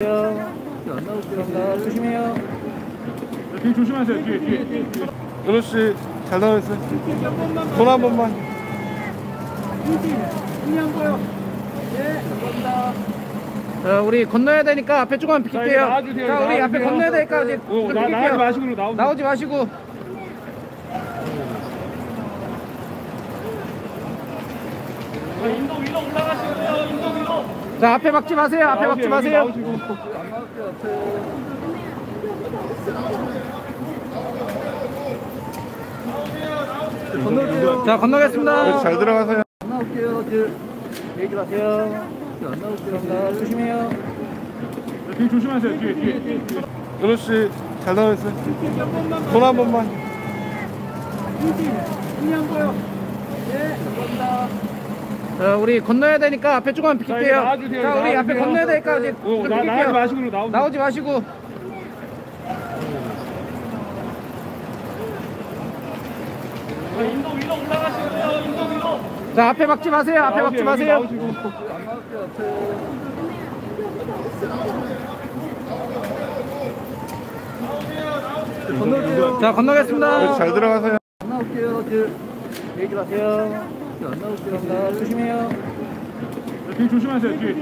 안 나올게요. 조심해요. 뒤 조심하세요. 뒤에 뒤에. 뒤에. 은호 씨, 잘 나왔어요. 손한 번만. 자, 우리 건너야 되니까 앞에 조금만 비킬게요. 자, 우리 앞에 나와주세요. 건너야 되니까 이제 어, 나, 비킬게요. 나가지 마시고 나오세요. 나오지 마시고. 인도 위로 올라가시고요. 인도 위로. 자, 앞에 막지 마세요. 앞에 막지 나오세요, 마세요. 나오시고. 건너세요. 자, 건너겠습니다. 잘 들어가세요. 안 나올게요. 저, 얘기 마세요. 안 나올게요. 조심해요. 뒤 조심하세요. 뒤에 뒤에. 뒤에. 은호 씨, 잘 나왔어요. 손한 번만. 자, 우리 건너야 되니까 앞에 조금만 비킬게요. 나와주세요. 자, 우리 앞에 나와주세요. 건너야 되니까 이제 어, 좀 나, 비킬게요. 마시고 나오세요. 나오지 마시고. 인도 위로 올라가시고요. 인도 위로. 자, 앞에 막지 마세요. 앞에 막지 마세요. 나오시고. 자, 건너겠습니다. 잘 들어가세요. 안 나올게요. 저, 얘기 마세요. 조심해요. 뒤 조심하세요. 뒤에.